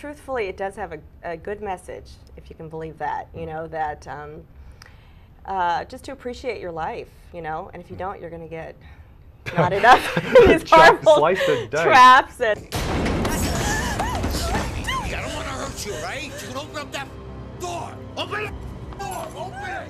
truthfully, it does have a, a, good message, if you can believe that. You know that um, uh, just to appreciate your life. You know, and if you don't, you're going to get knotted up in these horrible traps and. I don't want to hurt you, right? You can open up that door. Open it. Door. Open it.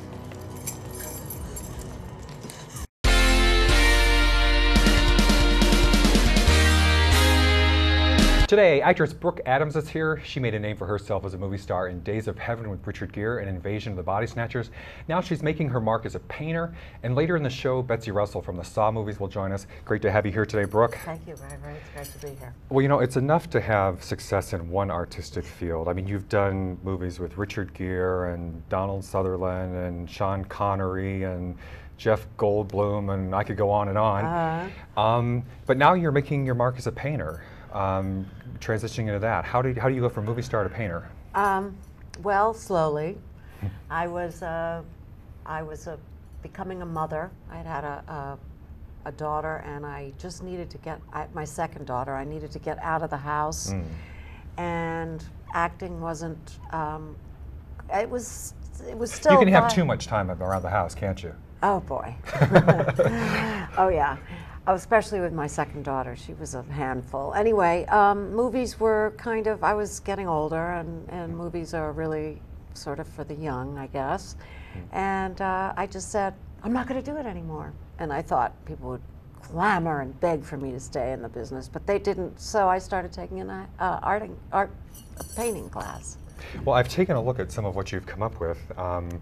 Today, actress Brooke Adams is here. She made a name for herself as a movie star in Days of Heaven with Richard Gere and Invasion of the Body Snatchers. Now she's making her mark as a painter. And later in the show, Betsy Russell from the Saw movies will join us. Great to have you here today, Brooke. Thank you very. It's great to be here. Well, you know, it's enough to have success in one artistic field. I mean, you've done movies with Richard Gere and Donald Sutherland and Sean Connery and Jeff Goldblum, and I could go on and on. Uh -huh. um, but now you're making your mark as a painter um, transitioning into that? How do you, how do you go from movie star to painter? Um, well, slowly. I was uh, I was uh, becoming a mother. I had had a, a, a daughter, and I just needed to get I, my second daughter. I needed to get out of the house, mm. and acting wasn't. Um, it was it was still. You can have too much time around the house, can't you? Oh boy. oh yeah. Oh, especially with my second daughter. She was a handful. Anyway, um, movies were kind of, I was getting older, and, and movies are really sort of for the young, I guess. And uh, I just said, I'm not going to do it anymore. And I thought people would clamor and beg for me to stay in the business, but they didn't. So I started taking an uh, art, art painting class. Well, I've taken a look at some of what you've come up with. Um,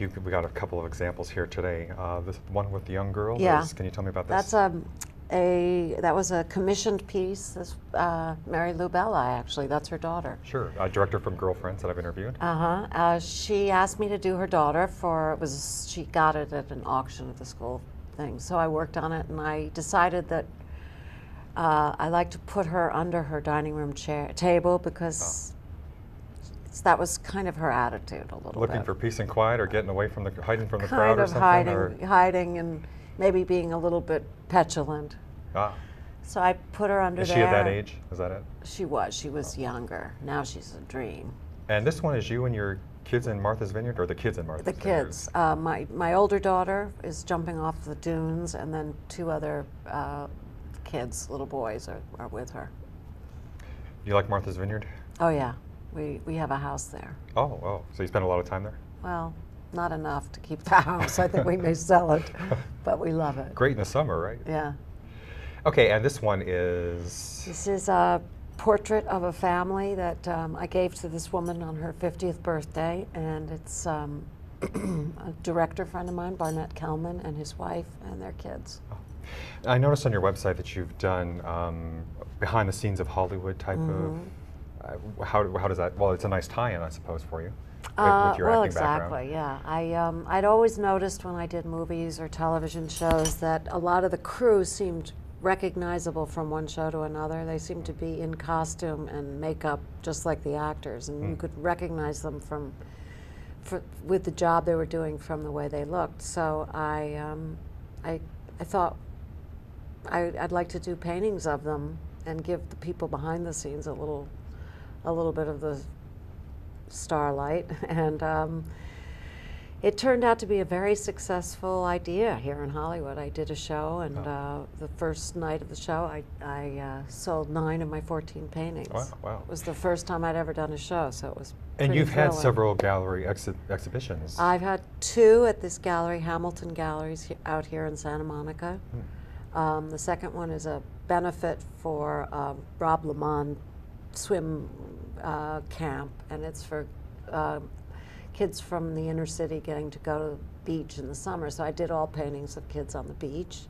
you, we got a couple of examples here today. Uh, this one with the young girl. Yeah. Is, can you tell me about this? That's um, a that was a commissioned piece. This uh, Mary Lou Bella, actually. That's her daughter. Sure. A director from Girlfriends that I've interviewed. Uh-huh. Uh, she asked me to do her daughter for it was she got it at an auction at the school thing. So I worked on it, and I decided that. Uh, I like to put her under her dining room chair table because oh that was kind of her attitude a little bit. Looking bit. for peace and quiet or getting away from the, hiding from the kind crowd or something? Hiding, or? hiding and maybe being a little bit petulant. Ah. So I put her under is there. Is she at that age? Is that it? She was. She was oh. younger. Now she's a dream. And this one is you and your kids in Martha's Vineyard, or the kids in Martha's the Vineyard? The kids. Uh, my, my older daughter is jumping off the dunes, and then two other uh, kids, little boys, are, are with her. You like Martha's Vineyard? Oh, yeah. We, we have a house there. Oh, oh, so you spend a lot of time there? Well, not enough to keep the house. I think we may sell it, but we love it. Great in the summer, right? Yeah. Okay, and this one is? This is a portrait of a family that um, I gave to this woman on her 50th birthday, and it's um, a director friend of mine, Barnett Kellman, and his wife and their kids. Oh. I noticed on your website that you've done um, behind the scenes of Hollywood type mm -hmm. of mm-hmm. How, how does that, well, it's a nice tie-in, I suppose, for you. Uh, well, exactly, background. yeah. I, um, I'd always noticed when I did movies or television shows that a lot of the crew seemed recognizable from one show to another. They seemed to be in costume and makeup just like the actors, and mm. you hmm. could recognize them from, for, with the job they were doing from the way they looked. So I, um, I, I thought I, I'd like to do paintings of them and give the people behind the scenes a little a little bit of the starlight. And um, it turned out to be a very successful idea here in Hollywood. I did a show, and oh. uh, the first night of the show, I, I uh, sold nine of my 14 paintings. Wow, wow. It was the first time I'd ever done a show, so it was And you've thrilling. had several gallery exhi exhibitions. I've had two at this gallery, Hamilton Galleries, he out here in Santa Monica. Hmm. Um, the second one is a benefit for um, Rob Lamond swim uh, camp, and it's for uh, kids from the inner city getting to go to the beach in the summer. So I did all paintings of kids on the beach.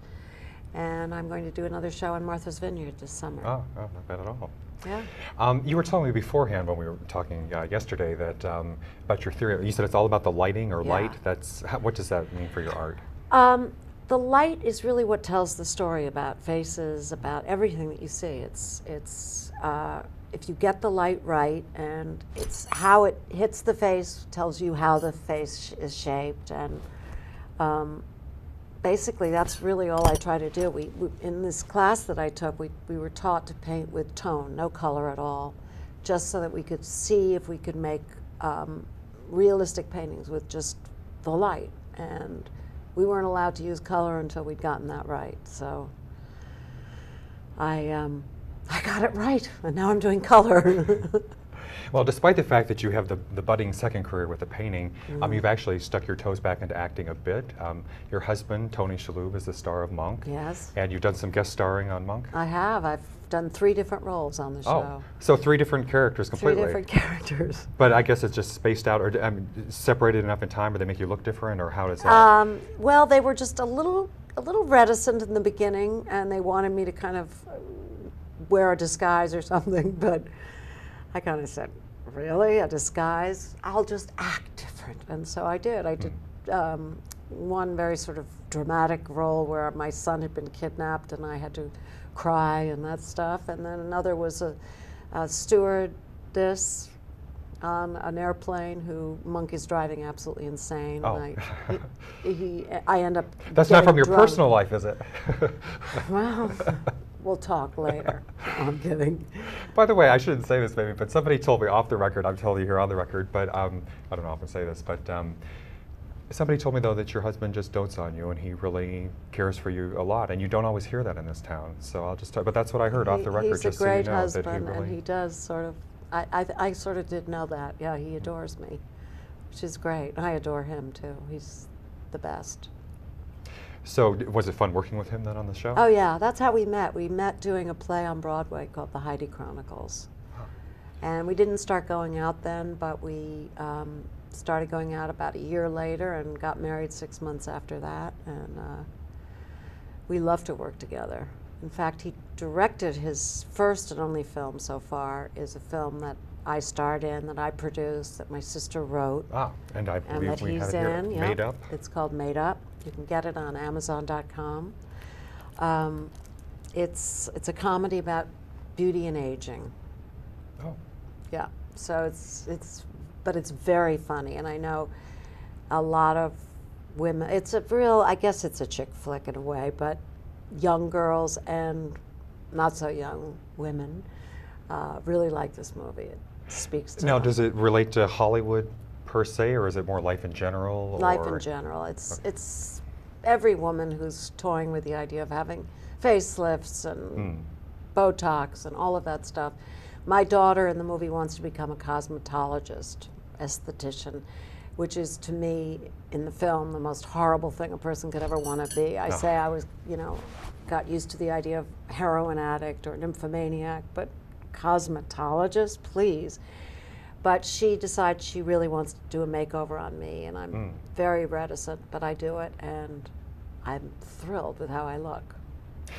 And I'm going to do another show in Martha's Vineyard this summer. Oh, oh not bad at all. Yeah. Um, you were telling me beforehand when we were talking uh, yesterday that um, about your theory. You said it's all about the lighting or yeah. light. That's how, what does that mean for your art? Um, the light is really what tells the story about faces, about everything that you see. It's it's uh, if you get the light right and it's how it hits the face tells you how the face is shaped and um, basically that's really all I try to do. We, we, in this class that I took, we, we were taught to paint with tone, no color at all, just so that we could see if we could make um, realistic paintings with just the light. And we weren't allowed to use color until we'd gotten that right. So I, um, I got it right, and now I'm doing color. Well, despite the fact that you have the, the budding second career with the painting, Mm. um, you've actually stuck your toes back into acting a bit. Um, your husband, Tony Shalhoub, is the star of Monk. yes, And you've done some guest starring on Monk. I have. I've done three different roles on the show. oh, show. so three different characters completely. Three different characters. But I guess it's just spaced out or I mean, separated enough in time, or they make you look different, or how does that? Um, well, they were just a little, a little reticent in the beginning, and they wanted me to kind of wear a disguise or something. But I kind of said, "Really, a disguise? I'll just act different." And so I did. I did um, one very sort of dramatic role where my son had been kidnapped, and I had to cry and that stuff. And then another was a, a stewardess on an airplane who monkeys driving absolutely insane. Oh. And I, he, he, I end up. That's not from your drunk. personal life, is it? Well, we'll talk later. I'm kidding. By the way, I shouldn't say this maybe, but somebody told me off the record, I'm telling you here on the record, but um, I don't know if I say this, but um, somebody told me though that your husband just dotes on you and he really cares for you a lot, and you don't always hear that in this town. So I'll just, tell, but that's what I heard off the record, He's just a great so you know husband, he really. and he does sort of. I, I, I sort of did know that. Yeah, he adores me, which is great. I adore him too. He's the best. So was it fun working with him then on the show? Oh yeah, that's how we met. We met doing a play on Broadway called The Heidi Chronicles, and we didn't start going out then, but we um, started going out about a year later and got married six months after that, and uh, we love to work together. In fact, he directed his first and only film so far is a film that I starred in, that I produced, that my sister wrote Ah, and I and believe that we he's it here. in. yeah. Made up. It's called Made Up. You can get it on Amazon.com. Um, it's it's a comedy about beauty and aging. Oh, Yeah. So it's it's but it's very funny, and I know a lot of women. It's a real. I guess it's a chick flick in a way, but young girls and not so young women uh, really like this movie. It speaks to now does it relate to Hollywood per se, or is it more life in general? life or- in general. It's it's every woman who's toying with the idea of having facelifts and Mm. Botox and all of that stuff. My daughter in the movie wants to become a cosmetologist, esthetician, which is to me in the film the most horrible thing a person could ever want to be. I Oh. say I was, you know, got used to the idea of heroin addict or nymphomaniac, but cosmetologist, please. But she decides she really wants to do a makeover on me, and I'm Mm. very reticent, but I do it, and I'm thrilled with how I look.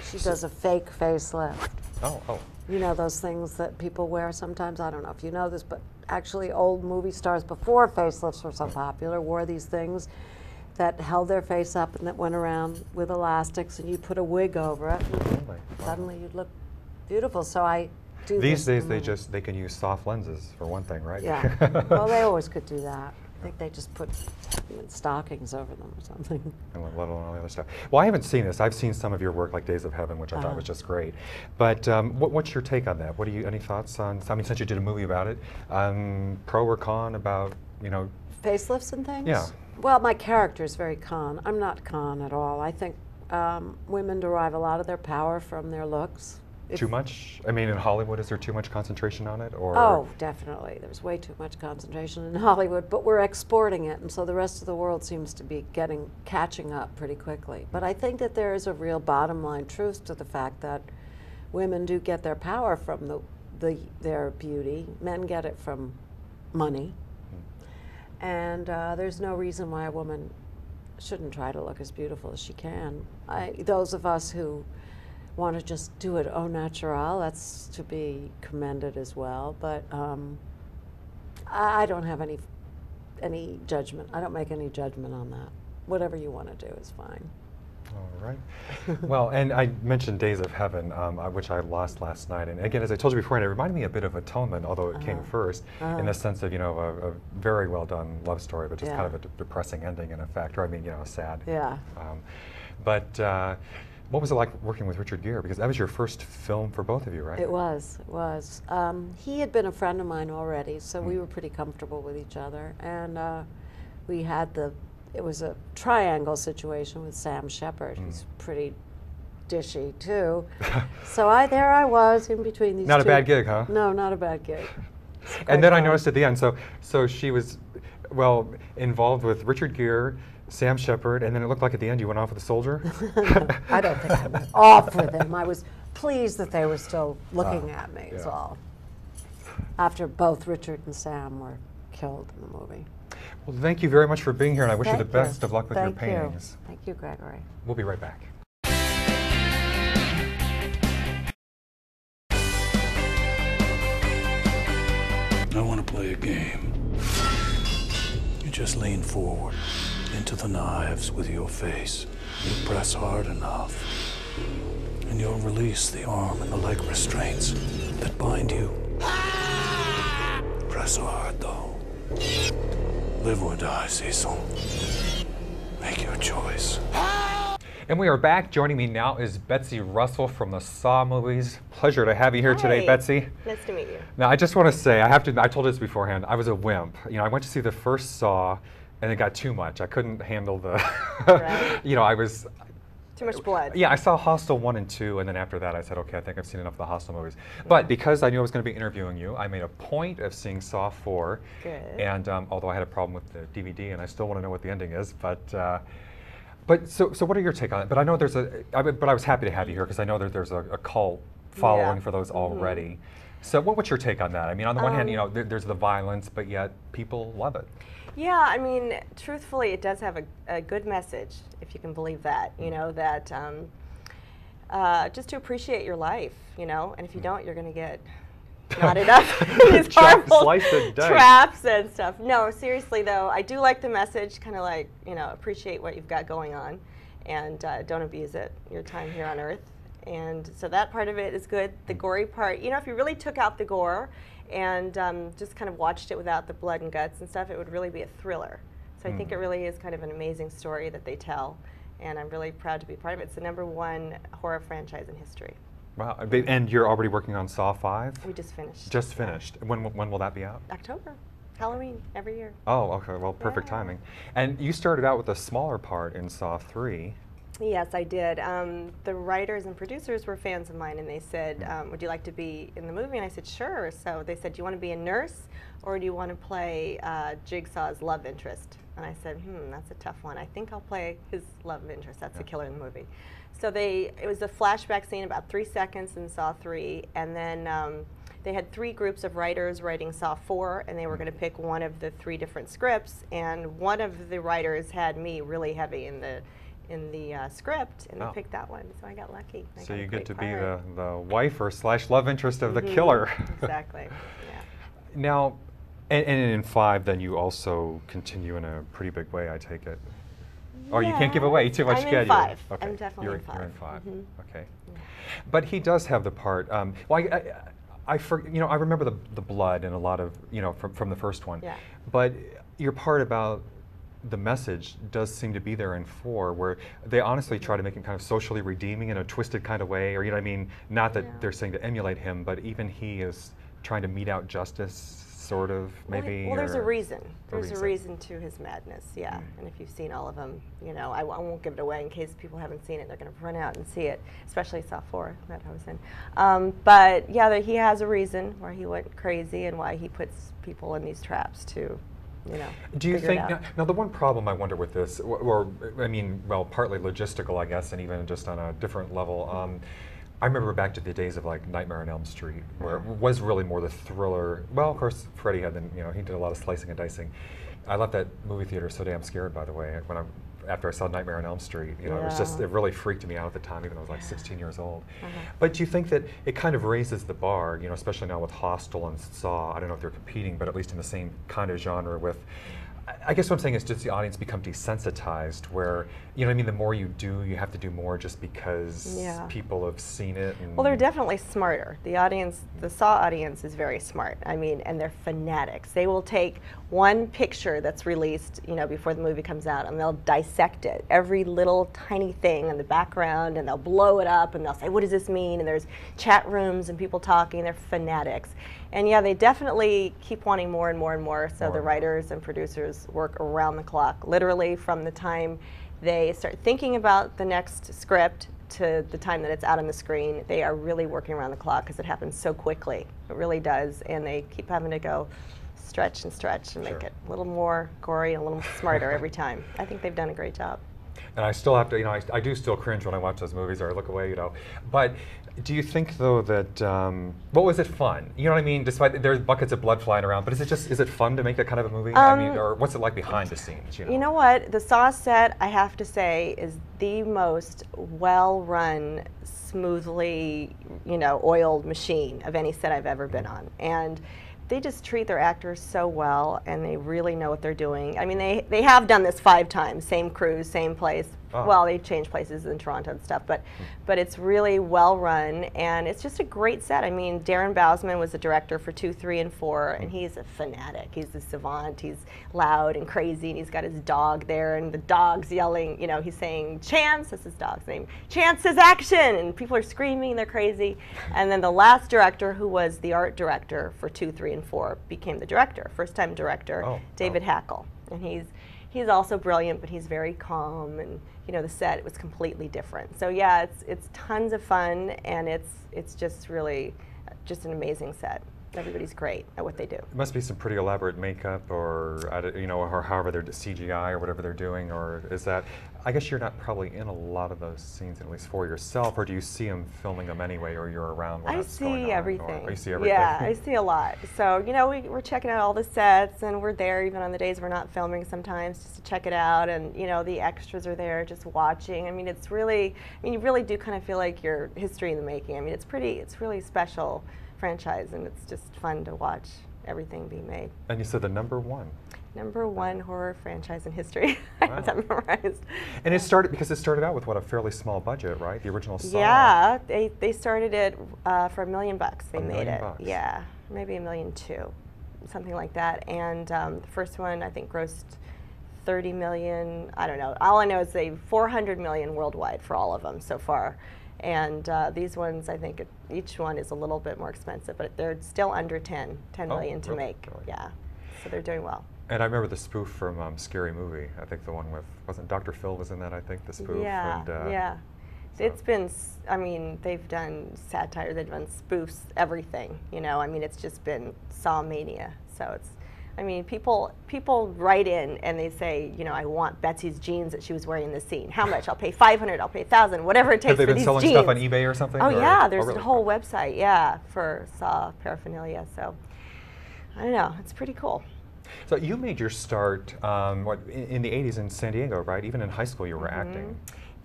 She does a fake facelift. Oh, oh. You know those things that people wear sometimes? I don't know if you know this, but actually, old movie stars before facelifts were so popular wore these things that held their face up and that went around with elastics, and you put a wig over it, and? Wow. suddenly you'd look beautiful. So I do These days, they just they can use soft lenses for one thing, right? Yeah. well, they always could do that. I think they just put stockings over them or something. and let alone all the other stuff. Well, I haven't seen this. I've seen some of your work, like Days of Heaven, which I thought Uh-huh. was just great. But um, what, what's your take on that? What do you? Any thoughts on? I mean, since you did a movie about it, um, pro or con about you know? Facelifts and things? Yeah. Well, my character is very con. I'm not con at all. I think um, women derive a lot of their power from their looks. If- Too much? I mean, in Hollywood, is there too much concentration on it, or? Oh, definitely. There's way too much concentration in Hollywood, but we're exporting it, and so the rest of the world seems to be getting catching up pretty quickly. But I think that there is a real bottom line truth to the fact that women do get their power from the, the their beauty. Men get it from money, and uh, there's no reason why a woman shouldn't try to look as beautiful as she can. I, those of us who want to just do it au natural, that's to be commended as well. But um, I, I don't have any any judgment. I don't make any judgment on that. Whatever you want to do is fine. All right. well, and I mentioned Days of Heaven, um, uh, which I lost last night. And again, as I told you before, and it reminded me a bit of Atonement, although it came Uh-huh. first, Uh-huh. in the sense of, you know, a, a very well done love story, but just kind of a de- depressing ending in effect, or I mean, you know, sad. Yeah. Um, but uh, What was it like working with Richard Gere? Because that was your first film for both of you, right? It was, it was. Um, he had been a friend of mine already, so Hmm. we were pretty comfortable with each other. And uh, we had the, it was a triangle situation with Sam Shepard, who's Hmm. pretty dishy too. so I, there I was in between these Not a bad gig, huh? No, not a bad gig. And then I noticed at the end, so so she was, well, involved with Richard Gere, Sam Shepard, and then it looked like at the end you went off with a soldier. I don't think I went off with him. I was pleased that they were still looking Ah, at me, is yeah. all. After both Richard and Sam were killed in the movie. Well, thank you very much for being here, and I wish you the Thank best of luck with Thank your you. paintings. Thank you, Gregory. We'll be right back. I want to play a game. You just lean forward into the knives with your face. You press hard enough, and you'll release the arm and the leg restraints that bind you. Press hard, though. Live or die, Cecil. Make your choice. And we are back. Joining me now is Betsy Russell from the Saw movies. Pleasure to have you here today, Betsy. Nice to meet you. Now, I just want to say, I have to, I told you this beforehand, I was a wimp. You know, I went to see the first Saw, and it got too much. I couldn't handle the, Right. you know, I was, Too much blood. yeah, I saw Hostel 1 and 2, and then after that I said, okay, I think I've seen enough of the Hostel movies. But because I knew I was going to be interviewing you, I made a point of seeing Saw 4. Good. And um, although I had a problem with the DVD, and I still want to know what the ending is, but. Uh, but so, so what are your take on it? But I know there's a, I, but I was happy to have you here because I know that there's a, a cult following Yeah. for those Mhm. already. So what, what's your take on that? I mean, on the one hand, you Um, know, there, there's the violence, but yet people love it. Yeah, I mean, truthfully, it does have a, a good message, if you can believe that. You know that um, uh, just to appreciate your life, you know, and if you don't, you're going to get knotted up in these horrible slice and dice. traps and stuff. No, seriously though, I do like the message. Kind of like you know, appreciate what you've got going on, and uh, don't abuse it. Your time here on Earth. And so that part of it is good. The gory part, you know, if you really took out the gore and um, just kind of watched it without the blood and guts and stuff, it would really be a thriller. So I think it really is kind of an amazing story that they tell, and I'm really proud to be part of it. It's the number one horror franchise in history. Wow. And you're already working on Saw 5? We just finished. Just Yeah. finished. When, when will that be out? October, Halloween every year. Oh, okay. Well, perfect Yeah. timing. And you started out with a smaller part in Saw 3. Yes, I did. Um, the writers and producers were fans of mine, and they said, Mm. um, "Would you like to be in the movie?" And I said, "Sure." So they said, "Do you want to be a nurse, or do you want to play uh, Jigsaw's love interest?" And I said, "Hmm, that's a tough one. I think I'll play his love interest. That's the killer in the movie." So they, it was a flashback scene, about three seconds in Saw three, and then. Um, they had three groups of writers writing Saw 4, and they were going to pick one of the three different scripts. And one of the writers had me really heavy in the in the uh, script, and Oh. they picked that one. So I got lucky. I So got you get to be the, the wife or slash love interest of the Mhm, killer. exactly. Yeah. Now, and, and in 5, then you also continue in a pretty big way, I take it. Oh, you can't give away too much, I'm in five. Okay. I'm definitely you're, in You're in five. 5. Mhm. Okay. But he does have the part. Um, well, I, I, I for, you know, I remember the, the blood and a lot of, you know, from, from the first one. Yeah. But your part about the message does seem to be there in four, where they honestly try to make it kind of socially redeeming in a twisted kind of way, or you know, what I mean, not that Yeah. they're saying to emulate him, but even he is trying to mete out justice, sort of, Well, maybe. Well, there's a reason. There's a reason. reason to his madness, yeah. Mm. And if you've seen all of them, you know, I won't give it away in case people haven't seen it. They're going to run out and see it, especially Saw 4 that I was in. Um, but yeah, that he has a reason why he went crazy and why he puts people in these traps to, you know. Do you think now, now the one problem I wonder with this, or, or I mean, well, partly logistical, I guess, and even just on a different level. Um, I remember back to the days of like Nightmare on Elm Street, where it was really more the thriller. Well, of course, Freddy had the, you know, he did a lot of slicing and dicing. I left that movie theater so damn scared, by the way, when I after I saw Nightmare on Elm Street. You know, it was just it really freaked me out at the time, even though I was like 16 years old. Uh-huh. But do you think that it kind of raises the bar, you know, especially now with Hostel and Saw? I don't know if they're competing, but at least in the same kind of genre with I guess what I'm saying is does the audience become desensitized where, you know what I mean, the more you do, you have to do more just because Yeah. people have seen it. And Well, they're definitely smarter. The audience, the Saw audience is very smart. I mean, and they're fanatics. They will take one picture that's released, you know, before the movie comes out, and they'll dissect it, every little tiny thing in the background, and they'll blow it up, and they'll say, "What does this mean?" And there's chat rooms and people talking. They're fanatics, and yeah, they definitely keep wanting more and more and more. So More the writers and producers work around the clock, literally from the time they start thinking about the next script to the time that it's out on the screen, they are really working around the clock because it happens so quickly. It really does, and they keep having to go stretch and stretch and make Sure. it a little more gory and a little smarter every time. I think they've done a great job. And I still have to, you know, I, I do still cringe when I watch those movies or I look away, you know. But do you think though that um, what was it fun? You know what I mean? Despite there's buckets of blood flying around, but is it just is it fun to make that kind of a movie? I mean, Um, or what's it like behind the scenes? You know. You know what? The Saw set, I have to say, is the most well-run, smoothly, you know, oiled machine of any set I've ever been on. And they just treat their actors so well, and they really know what they're doing. I mean, they they have done this five times, same crews, same place. Oh. Well, they've changed places in Toronto and stuff, but hmm. but it's really well run, and it's just a great set. I mean, Darren Bousman was the director for two, three, and four, hmm. and he's a fanatic. He's a savant. He's loud and crazy, and he's got his dog there, and the dog's yelling. You know, he's saying "Chance," that's his dog's name. "Chance is action," and people are screaming. They're crazy. And then the last director, who was the art director for two, three, and four, became the director, first-time director, Oh, David oh. Hackl, and he's he's also brilliant, but he's very calm and you know the set was completely different. So yeah, it's it's tons of fun and it's it's just really just an amazing set. Everybody's great at what they do. It must be some pretty elaborate makeup, or you know, or however they're CGI or whatever they're doing, or is that? I guess you're not probably in a lot of those scenes, at least for yourself, or do you see them filming them anyway, or you're around when I that's going on? see or- everything. or you see everything. Yeah, I see a lot. So, you know, we, we're checking out all the sets and we're there even on the days we're not filming sometimes just to check it out. And, you know, the extras are there just watching. I mean, it's really, I mean, you really do kind of feel like you're history in the making. I mean, it's pretty, it's really special franchise and it's just fun to watch everything be made. And you said the number one. Number one horror franchise in history. I have Wow. that memorized. And it started because it started out with what a fairly small budget, right? The original Saw. Yeah, they, they started it uh, for a million bucks. They A made it. bucks. Yeah, maybe a million two, something like that. And um, the first one I think grossed 30 million. I don't know. All I know is they 400 million worldwide for all of them so far. And uh, these ones, I think it, each one is a little bit more expensive, but they're still under 10, 10 Oh, million to really? make. Really? Yeah, so they're doing well. And I remember the spoof from um, Scary Movie. I think the one with wasn't Dr. Phil was in that. I think the spoof. Yeah, and, uh, yeah. so- It's been. I mean, they've done satire, they've done spoofs, everything, you know. I mean, it's just been Saw mania. So it's, I mean, people people write in and they say, you know, I want Betsy's jeans that she was wearing in the scene. How much? I'll pay 500, I'll pay 1000, whatever it takes Have they for been these selling jeans. stuff on eBay or something? Oh or- yeah, there's really? a whole website, yeah, for Saw paraphernalia. So I don't know, it's pretty cool. So you made your start um, what in, in the '80s in San Diego, right? Even in high school, you were acting.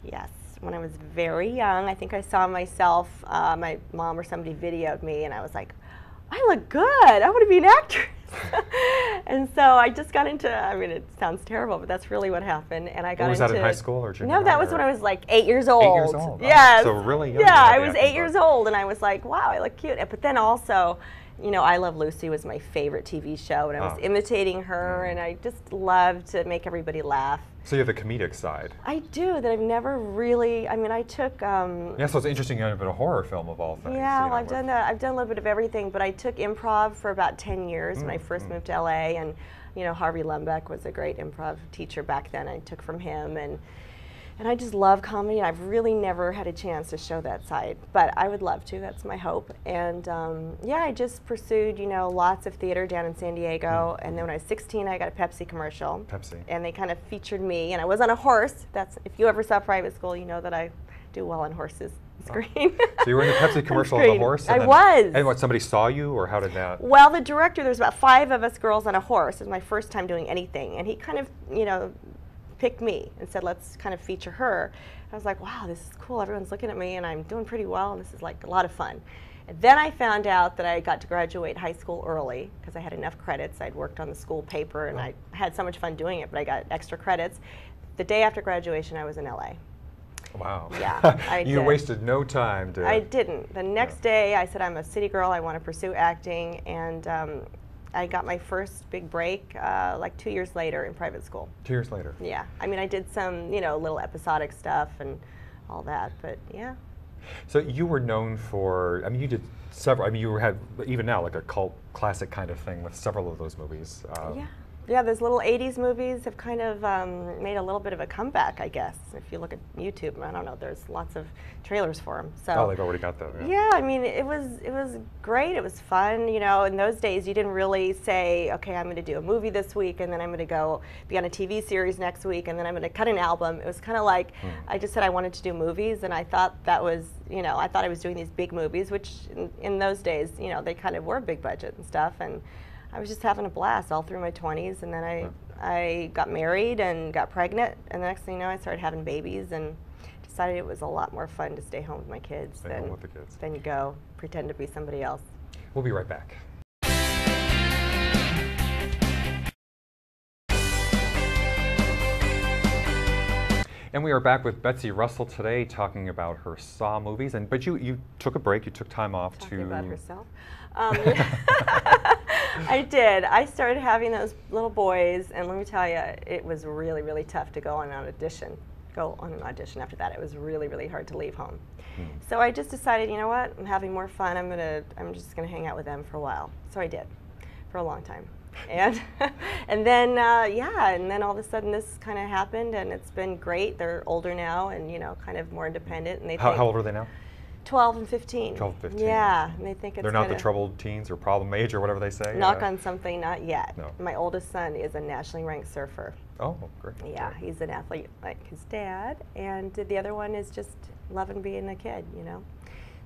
Yes, when I was very young, I think I saw myself. Uh, my mom or somebody videoed me, and I was like, "I look good. I want to be an actress." and so I just got into. I mean, it sounds terrible, but that's really what happened. And I got was into. that in high school or junior No, that was or- when I was like eight years old. Eight years old, wow. Oh, yes. So really young Yeah, I was eight years old, and I was like, "Wow, I look cute." But then also. You know, I Love Lucy was my favorite TV show, and I was Oh. imitating her, mm. and I just loved to make everybody laugh. So you have the comedic side. I do that I've never really. I mean, I took. Um, Yeah, so it's interesting you have a horror film of all things. yeah, you well, know, I've done that. I've done a little bit of everything, but I took improv for about ten years when I Mm, first mm. moved to LA, and you know, Harvey Lembeck was a great improv teacher back then. I took from him, and and I just love comedy. And I've really never had a chance to show that side, but I would love to. That's my hope. And um, yeah, I just pursued, you know, lots of theater down in San Diego. And then when I was 16, I got a Pepsi commercial. Mm. Pepsi. And they kind of featured me, and I was on a horse. That's if you ever saw private school, you know that I do well on horses screen. So you were in the Pepsi commercial on the Screen. horse. I then- was. And what? Somebody saw you, or how did that? Well, the director, there's about five of us girls on a horse. It was my first time doing anything. And he kind of, you know, picked me and said, let's kind of feature her. I was like, wow, this is cool. Everyone's looking at me and I'm doing pretty well and this is like a lot of fun. And then I found out that I got to graduate high school early because I had enough credits. I'd worked on the school paper and I had so much fun doing it, but I got extra credits. The day after graduation, I was in LA. Wow. Yeah, I you did. wasted no time to. I didn't. The next day, I said, I'm a city girl. I want to pursue acting. And um, I got my first big break uh, like two years later in private school. Two years later. Yeah. I mean, I did some, you know, little episodic stuff and all that. But yeah. So you were known for. I mean, you did several. I mean, you had even now like a cult classic kind of thing with several of those movies. Uh, Yeah. Yeah, those little 80s movies have kind of um, made a little bit of a comeback, I guess. If you look at YouTube, I don't know, there's lots of trailers for them. So Oh, they've already got that. Yeah, I mean, it was it was great. It was fun. You know, in those days, you didn't really say, okay, I'm going to do a movie this week, and then I'm going to go be on a TV series next week, and then I'm going to cut an album. It was kind of like I just said I wanted to do movies, and I thought that was, you know, I thought I was doing these big movies, which in, in those days, you know, they kind of were big budget and stuff, and I was just having a blast all through my 20s, and then I I got married and got pregnant, and the next thing you know, I started having babies and decided it was a lot more fun to stay home with my kids Stay than home with the kids. you go pretend to be somebody else. We'll be right back. And we are back with Betsy Russell today, talking about her Saw movies. And but you you took a break. You took time off Talking to. about herself. Um, I did. I started having those little boys, and let me tell you, it was really, really tough to go on an audition. Go on an audition after that. It was really, really hard to leave home. Hmm. So I just decided, you know what? I'm having more fun. I'm gonna. I'm just gonna hang out with them for a while. So I did, for a long time. And and then uh, yeah, and then all of a sudden this kind of happened, and it's been great. They're older now, and you know, kind of more independent, and they How, think how old are they now? 12 and 15. 12, and 15. Yeah, and they think it's They're not the troubled teens or problem age or whatever they say. Knock uh, on something, not yet. No. My oldest son is a nationally ranked surfer. Oh, great. Yeah, he's an athlete like his dad, and the other one is just loving being a kid, you know.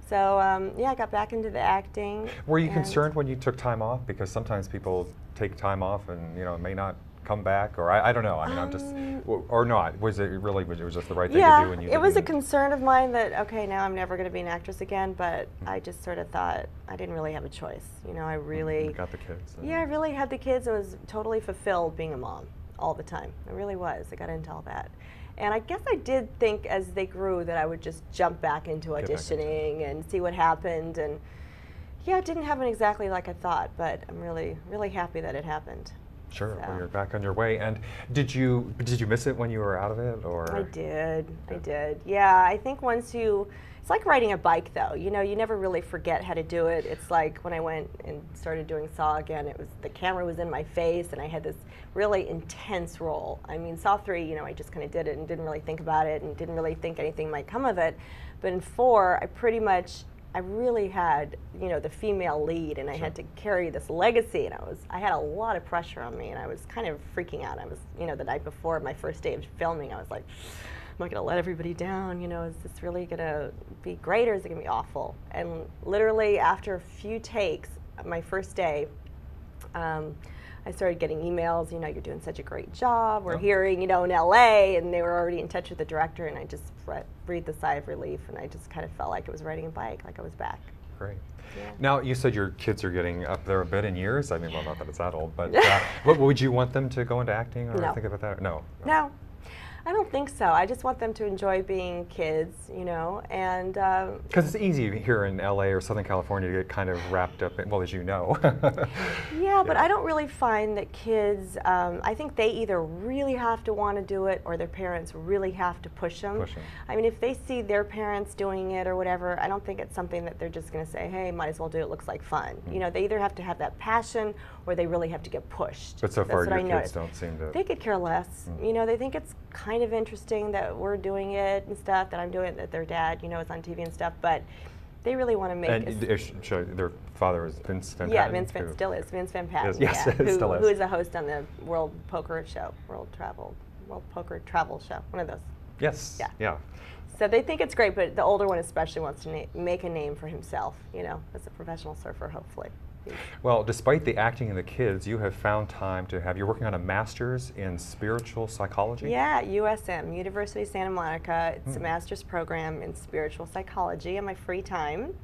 So um, yeah, I got back into the acting. Were you concerned when you took time off? Because sometimes people take time off and you know it may not come back, or I, I don't know. I mean, I'm just, Um, or not. Was it really? Was it was just the right thing Yeah, to do? You it was a concern of mine that okay, now I'm never going to be an actress again. But I just sort of thought I didn't really have a choice. You know, I really You got the kids. Yeah, I really had the kids and was totally fulfilled being a mom all the time. I really was. I got into all that. And I guess I did think as they grew that I would just jump back into Get back into auditioning and see what happened. And yeah, it didn't happen exactly like I thought, but I'm really, really happy that it happened. Sure. Well, you're back on your way. And did you did you miss it when you were out of it, or? I did. I did. Yeah, I think once you, it's like riding a bike though. You know, you never really forget how to do it. It's like when I went and started doing Saw again, it was the camera was in my face and I had this really intense role. I mean, Saw 3, you know, I just kind of did it and didn't really think about it and didn't really think anything might come of it. But in 4, I pretty much I really had, you know, the female lead, and I had to carry this legacy, and I was, I had a lot of pressure on me, and I was kind of freaking out. I was, you know, the night before my first day of filming, I was like, am I going to let everybody down? You know, is this really going to be great, or is it going to be awful? And literally after a few takes, my first day, um, I started getting emails, you know, you're doing such a great job. We're Oh. hearing, you know, in LA, and they were already in touch with the director, and I just bre- breathed a sigh of relief, and I just kind of felt like it was riding a bike, like I was back. Great. Yeah. Now you said your kids are getting up there a bit in years. I mean, well, not that it's that old, but uh, what, would you want them to go into acting or No. think about that? No. No, I don't think so. I just want them to enjoy being kids, you know, and um, Because it's easy here in LA or Southern California to get kind of wrapped up in, well, as you know. Yeah, but I don't really find that kids, um, I think they either really have to want to do it or their parents really have to push them. Push. I mean, if they see their parents doing it or whatever, I don't think it's something that they're just going to say, hey, might as well do it, it looks like fun. Mm. You know, they either have to have that passion or they really have to get pushed. But so That's far, your kids noticed. don't seem to. They could care less. Mm. You know, they think it's kind of interesting that we're doing it and stuff, that I'm doing it, that their dad, you know, is on TV and stuff, but they really want to make and as- d- sh- sh- their father is Vince Van yeah, Vince Van still is. Vince Van Patten. yes, yeah, who, still is. who is a host on the World Poker Show, World Travel, World Poker Travel Show, one of those. Yes. Yeah. Yeah. So they think it's great, but the older one especially wants to na- make a name for himself, you know, as a professional surfer, hopefully. Well, despite the acting and the kids, you have found time to have. You're working on a master's in spiritual psychology. Yeah, USM, University of Santa Monica. It's Hmm. a master's program in spiritual psychology in my free time,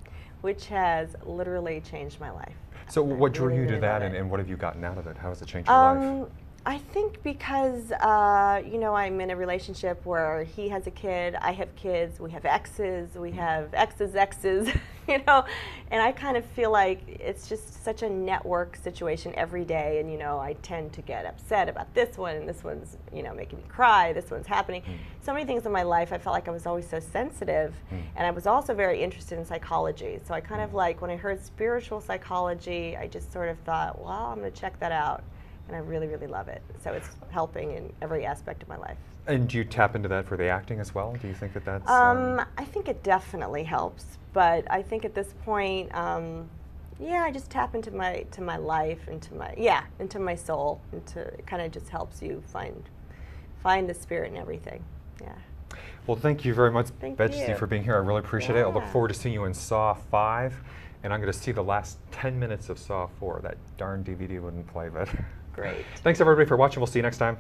which has literally changed my life. So I what drew really, you to really that and, and what have you gotten out of it? How has it changed your life? Um, I think because uh, you know I'm in a relationship where he has a kid, I have kids, we have exes, we have exes, exes, you know, and I kind of feel like it's just such a network situation every day, and you know I tend to get upset about this one, and this one's you know making me cry, this one's happening. Hmm. So many things in my life, I felt like I was always so sensitive, hmm. and I was also very interested in psychology. So I kind of hmm. like when I heard spiritual psychology, I just sort of thought, well, I'm going to check that out and I really, really love it. So it's helping in every aspect of my life. And do you tap into that for the acting as well? Do you think that that's Um, um I think it definitely helps, but I think at this point, um, yeah, I just tap into my to my life, into my yeah, into my soul, into it kind of just helps you find find the spirit in everything. Yeah. Well, thank you very much, Thank Betsy, you. for being here. I really appreciate it. I look forward to seeing you in Saw 5. And I'm going to see the last 10 minutes of Saw 4. That darn DVD wouldn't play, but. Great. Thanks, everybody, for watching. We'll see you next time.